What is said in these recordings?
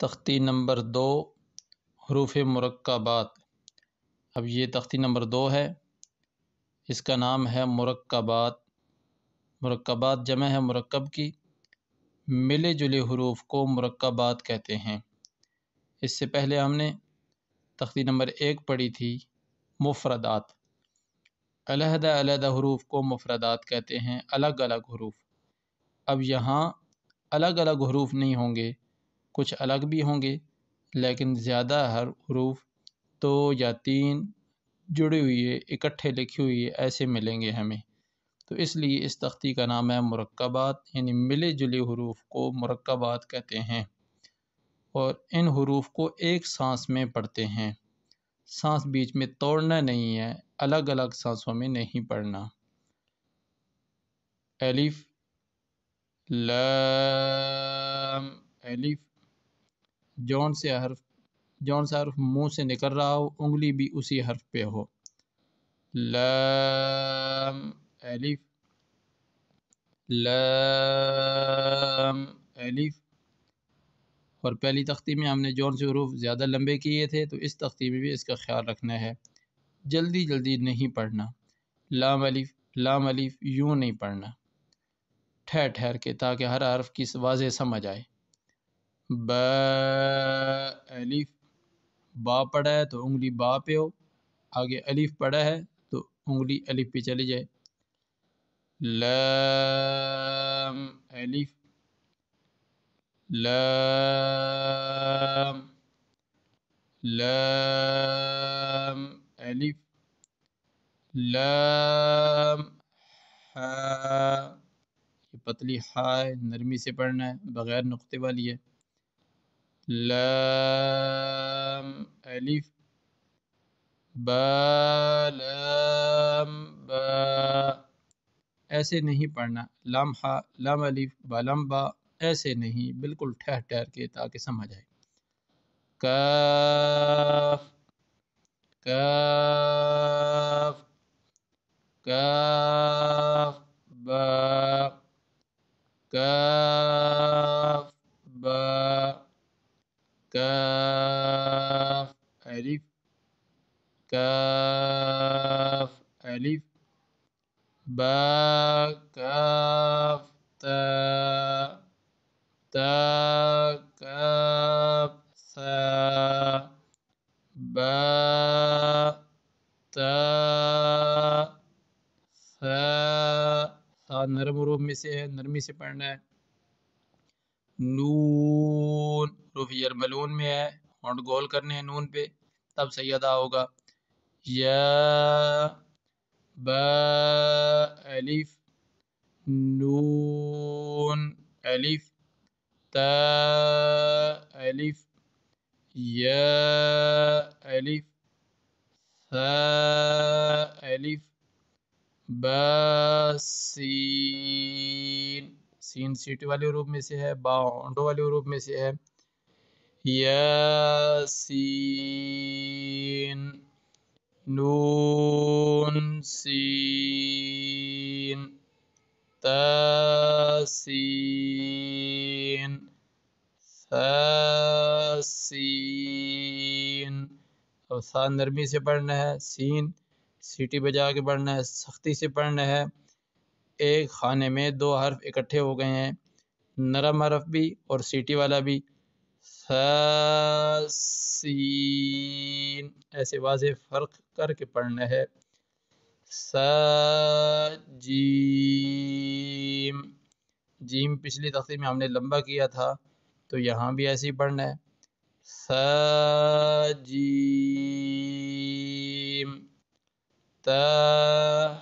تختی نمبر دو، حروف مرکبات۔ اب یہ تختی نمبر دو ہے۔ اس کا نام ہے مرکبات۔ مرکبات جمع ہے مرکب کی۔ ملے جلے حروف کو مرکبات کہتے ہیں۔ اس سے پہلے ہم نے تختی نمبر ایک پڑھی تھی، مفردات۔ علیحدہ علیحدہ حروف کو مفردات کہتے ہیں، الگ الگ حروف۔ اب یہاں الگ الگ حروف نہیں ہوں گے۔ کچھ الگ بھی ہوں گے، لیکن زیادہ ہر حروف دو یا تین جڑی ہوئی ہے، اکٹھے لکھی ہوئی ہے، ایسے ملیں گے ہمیں۔ تو اس لیے اس تختی کا نام ہے مرکبات یعنی ملے جلے حروف کو مرکبات کہتے ہیں۔ اور ان حروف کو ایک سانس میں پڑھتے ہیں۔ سانس بیچ میں توڑنا نہیں ہے، الگ الگ سانسوں میں نہیں پڑھنا۔ الف، لام، الف جون سے حرف، جون سا حرف منہ سے نکل رہا ہو، انگلی بھی اسی حرف پہ ہو۔ لام، الف لام، الف۔ اور پہلی تختی میں ہم نے جون سے حروف زیادہ لمبے کیے تھے، تو اس تختی میں بھی اس کا خیال رکھنا ہے۔ جلدی جلدی نہیں پڑھنا۔ لام، الف لام، الف، یوں نہیں پڑھنا۔ ٹھہر ٹھہر کے تاکہ ہر حرف کی واضح سمجھ آئے۔ ب الف با پڑا ہے تو انگلی با پہ ہو. آگے الف پڑا ہے تو انگلی الف پہ چلی جائے. لام الف لام. لام الف لام یہ پتلی ہا ہے، نرمی سے پڑھنا ہے، بغیر نقطے والی ہے. لام الف با لام با ایسے نہیں پڑھنا۔ لام ہا لام الف با، لام با ایسے نہیں، بالکل ٹھہر ٹھہر کے تاکہ سمجھ آئے۔ کاف کاف کاف، با، کاف کاف الف کاف الف با کاف تا تا کاف سا با، تا سا سا نرم روح میں سے ہے، نرمی سے پڑھنا ہے۔ نون روف یرملون میں ہے ہونٹ گول کرنے ہیں نون پہ، تب صحیح ادا ہوگا۔ یا با الف نون الف تا الف یا الف ثا الف با سین۔ سین سیٹی والے حروف میں سے ہے، با ہونٹوں والے حروف میں سے ہے۔ یاسین نون سین تاسین ثاسین اب سا نرمی سے پڑھنا ہے۔ سین سیٹی بجا کے پڑھنا ہے۔ سختی سے پڑھنا ہے۔ ایک خانے میں دو حرف اکٹھے ہو گئے ہیں۔ نرم حرف بھی اور سیٹی والا بھی۔ سین ایسے واضح فرق کر کے پڑھنا ہے۔ جیم جیم پچھلی تختی میں ہم نے لمبا کیا تھا، تو یہاں بھی ایسے ہی پڑھنا ہے۔ جیم تا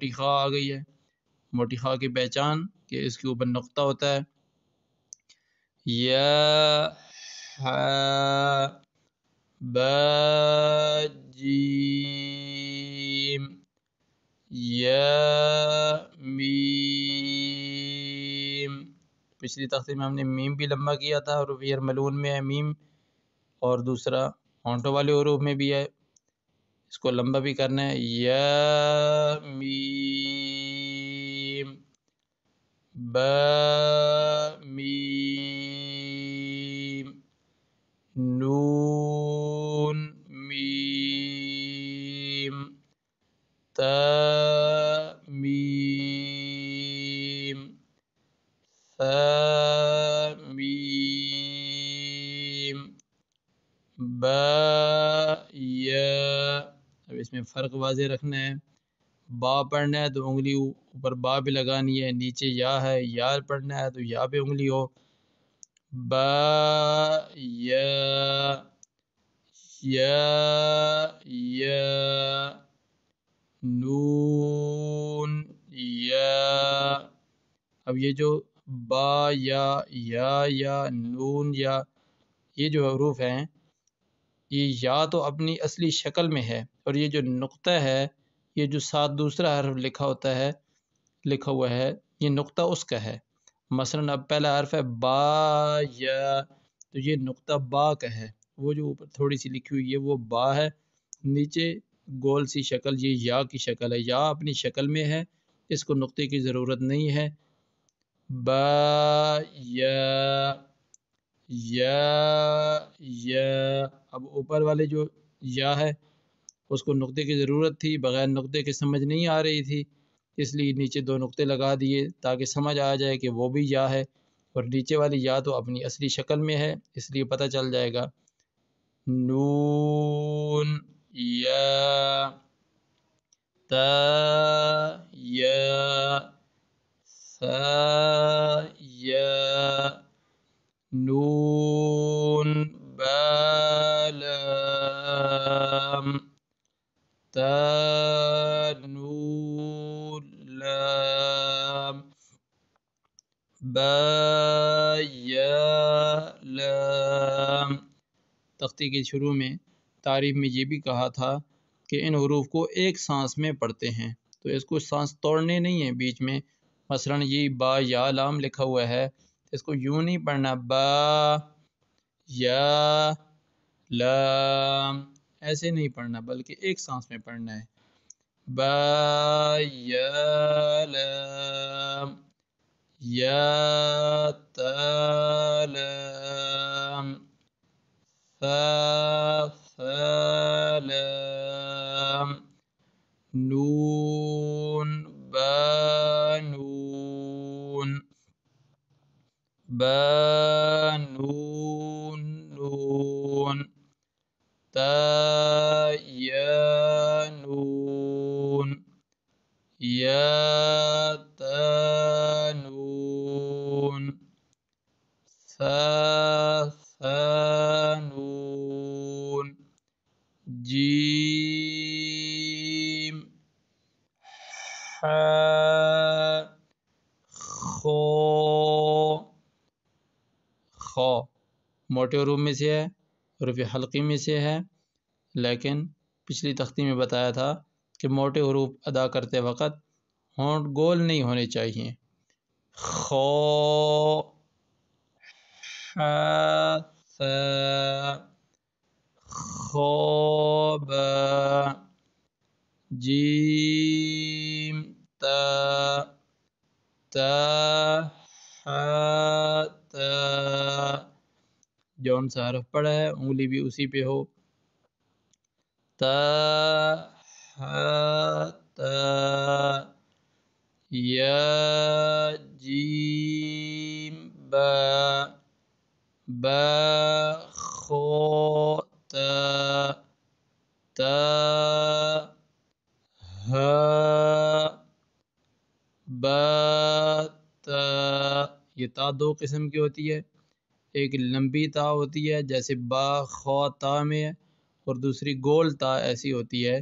موٹی خواہ آ گئی ہے۔ موٹی خواہ کی پہچان کہ اس کے اوپر نقطہ ہوتا ہے۔ یا جیم۔ یا میم۔ پچھلی تختی میں ہم نے میم بھی لمبا کیا تھا اور ملون میں ہے میم۔ اور دوسرا ہونٹوں والے عروف میں بھی ہے۔ اس کو لمبا بھی کرنا ہے۔ یا میم با میم نون میم تا میم ثا اب اس میں فرق واضح رکھنا ہے۔ با پڑھنا ہے تو انگلی اوپر با بھی لگانی ہے، نیچے یا ہے یا پڑھنا ہے تو یا پہ انگلی ہو۔ با، یا یا یا، نون، یا۔ اب یہ جو با، یا یا یا، نون، یا، یہ جو حروف ہیں یہ یا تو اپنی اصلی شکل میں ہے اور یہ جو نقطہ ہے، یہ جو ساتھ دوسرا حرف لکھا ہوتا ہے، لکھا ہوا ہے، یہ نقطہ اس کا ہے۔ مثلا اب پہلا حرف ہے با، یا، تو یہ نقطہ با کا ہے۔ وہ جو اوپر تھوڑی سی لکھی ہوئی ہے، وہ با ہے۔ نیچے گول سی شکل، یہ یا کی شکل ہے، یا اپنی شکل میں ہے۔ اس کو نقطے کی ضرورت نہیں ہے۔ با، یا یا یا۔ اب اوپر والے جو یا ہے، اس کو نقطے کی ضرورت تھی، بغیر نقطے کے سمجھ نہیں آ رہی تھی، اس لیے نیچے دو نقطے لگا دیے تاکہ سمجھ آ جائے کہ وہ بھی یا ہے اور نیچے والی یا تو اپنی اصلی شکل میں ہے، اس لیے پتہ چل جائے گا۔ نون، یا، تا، یا، سا، یا، نون۔ لام با یا لام تختی کے شروع میں تعریف میں یہ بھی کہا تھا کہ ان حروف کو ایک سانس میں پڑھتے ہیں تو اس کو سانس توڑنے نہیں ہیں بیچ میں مثلا یہ با یا لام لکھا ہوا ہے اس کو یوں نہیں پڑھنا با یا لام ایسے نہیں پڑھنا بلکہ ایک سانس میں پڑھنا ہے۔ با، یا، لام، یا، تا، لام موٹے حروف میں سے ہے حروف حلقی میں سے ہے۔ لیکن پچھلی تختی میں بتایا تھا کہ موٹے حروف ادا کرتے وقت ہونٹ گول نہیں ہونے چاہیے۔ خو خوب جیم تا تا تا جون سا حرف پڑا ہے، انگلی بھی اسی پہ ہو۔ تا تا، یا، جیم، با با، خو، تا تا ها با، تا۔ یہ تا دو قسم کی ہوتی ہے۔ ایک لمبی تا ہوتی ہے جیسے با خو تا میں ہے، اور دوسری گول تا ایسی ہوتی ہے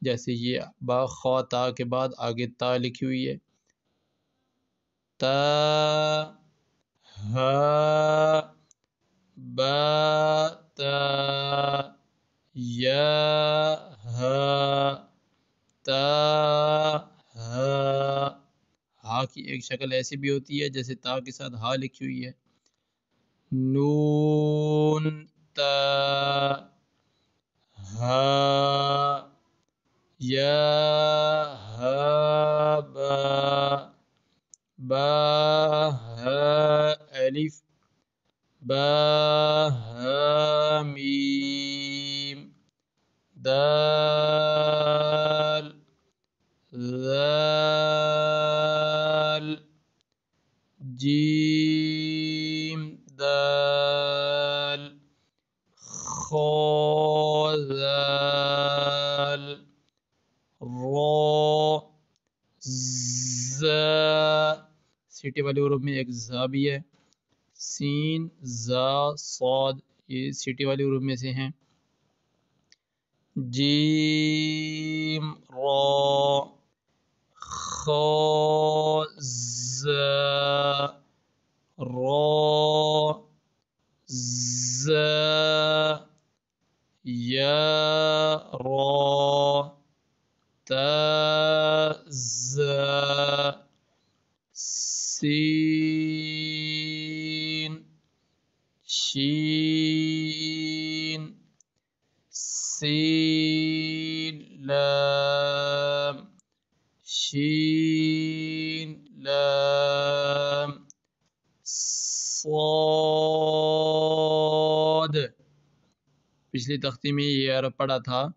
جیسے یہ با خو تا کے بعد آگے تا لکھی ہوئی ہے۔ تا، ہا، با، تا، یا، ہا، تا، ہا۔ ہا کی ایک شکل ایسی بھی ہوتی ہے جیسے تا کے ساتھ ہا لکھی ہوئی ہے۔ نون تا ها يا هبا با ها ألف با ها ميم دال سیٹی والی عروب میں ایک زا بھی ہے۔ سین، زا، صاد، یہ سیٹی والی عروب میں سے ہیں۔ جیم، را خو ز، را، ز یا را تا ز سین شین سین لام شین لام صاد پچھلی تختی میں یہ عرب پڑا تھا،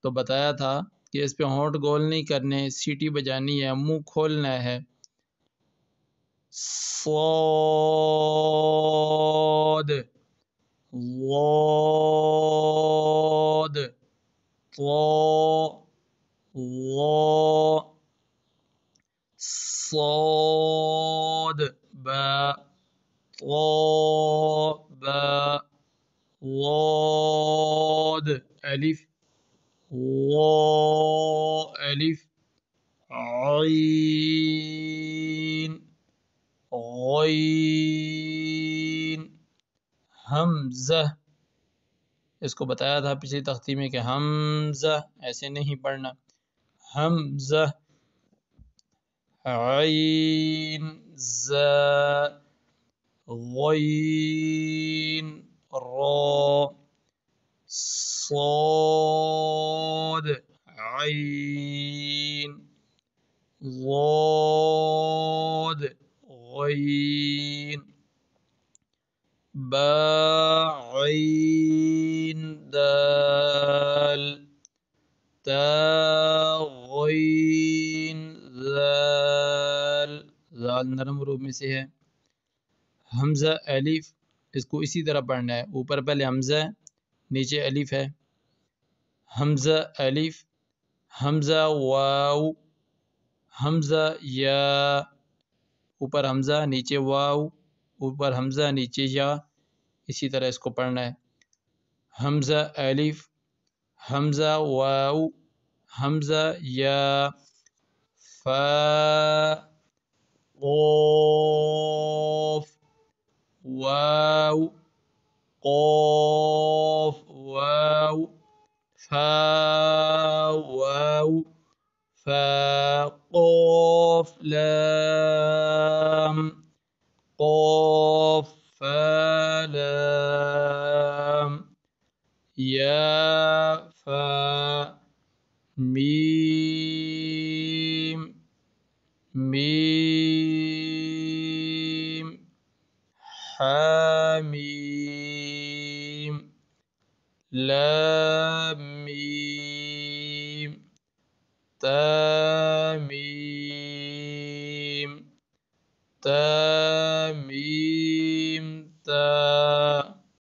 تو بتایا تھا کہ اس پہ ہونٹ گول نہیں کرنے، سیٹی بجانی ہے، منہ کھولنا ہے۔ صاد. ضاد. طا ضا صاد. باء طا باء ضاد. ألف. ضا ألف. عين. غین حمزہ۔ اس کو بتایا تھا پچھلی تختی میں کہ حمزہ، ایسے نہیں پڑھنا۔ حمزہ۔ عین۔ ز غین۔ را۔ صاد۔ عین۔ ضاد غین۔ با دال تا ذال ذال نرم روپ میں سے ہے۔ حمزہ الف، اس کو اسی طرح پڑھنا ہے۔ اوپر پہلے حمزہ ہے نیچے الف ہے۔ حمزہ الف، حمزہ واو، حمزہ یا۔ اوپر حمزہ، نیچے واو۔ اوپر حمزہ، نیچے یا۔ اسی طرح اس کو پڑھنا ہے۔ حمزہ الف، حمزہ واو، حمزہ یا فا، قوف، واو قوف، واو، فا واو، فا، قوف، لام، قوف Yeah.